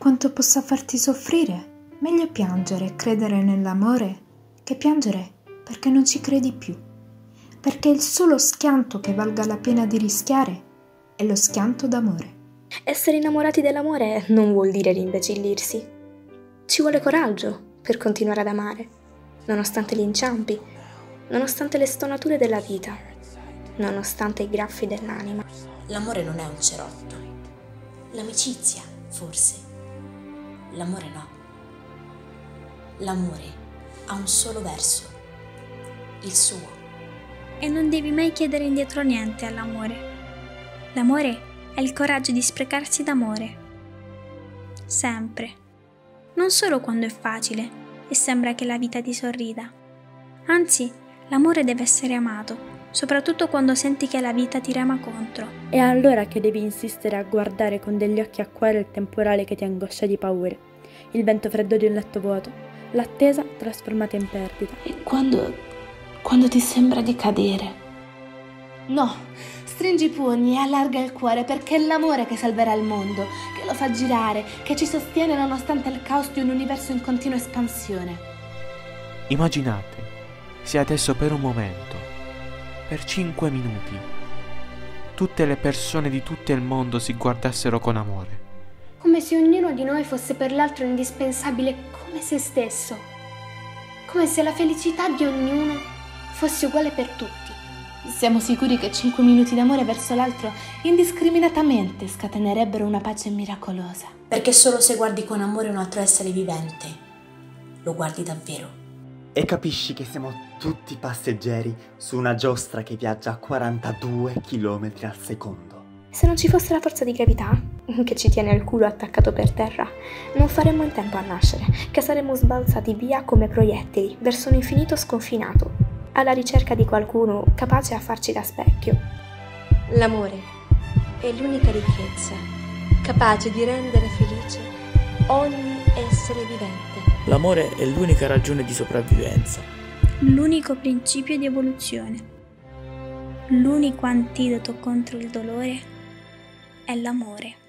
quanto possa farti soffrire, meglio piangere e credere nell'amore che piangere perché non ci credi più. Perché il solo schianto che valga la pena di rischiare è lo schianto d'amore. Essere innamorati dell'amore non vuol dire rimbecillirsi. Ci vuole coraggio per continuare ad amare, nonostante gli inciampi, nonostante le stonature della vita, nonostante i graffi dell'anima. L'amore non è un cerotto. L'amicizia, forse. L'amore no. L'amore ha un solo verso, il suo. E non devi mai chiedere indietro niente all'amore. L'amore è il coraggio di sprecarsi d'amore. Sempre. Non solo quando è facile e sembra che la vita ti sorrida. Anzi, l'amore deve essere amato, soprattutto quando senti che la vita ti rema contro. È allora che devi insistere a guardare con degli occhi acquari il temporale che ti angoscia di paure, il vento freddo di un letto vuoto, l'attesa trasformata in perdita. E quando, quando ti sembra di cadere? No, stringi i pugni e allarga il cuore perché è l'amore che salverà il mondo, che lo fa girare, che ci sostiene nonostante il caos di un universo in continua espansione. Immaginate se adesso per un momento, per cinque minuti, tutte le persone di tutto il mondo si guardassero con amore. Come se ognuno di noi fosse per l'altro indispensabile come se stesso. Come se la felicità di ognuno fosse uguale per tutti. Siamo sicuri che 5 minuti d'amore verso l'altro indiscriminatamente scatenerebbero una pace miracolosa. Perché solo se guardi con amore un altro essere vivente, lo guardi davvero. E capisci che siamo tutti passeggeri su una giostra che viaggia a 42 km al secondo. Se non ci fosse la forza di gravità, che ci tiene il culo attaccato per terra, non faremmo in tempo a nascere, che saremmo sbalzati via come proiettili verso un infinito sconfinato, alla ricerca di qualcuno capace a farci da specchio. L'amore è l'unica ricchezza capace di rendere felice ogni essere vivente. L'amore è l'unica ragione di sopravvivenza. L'unico principio di evoluzione. L'unico antidoto contro il dolore è l'amore.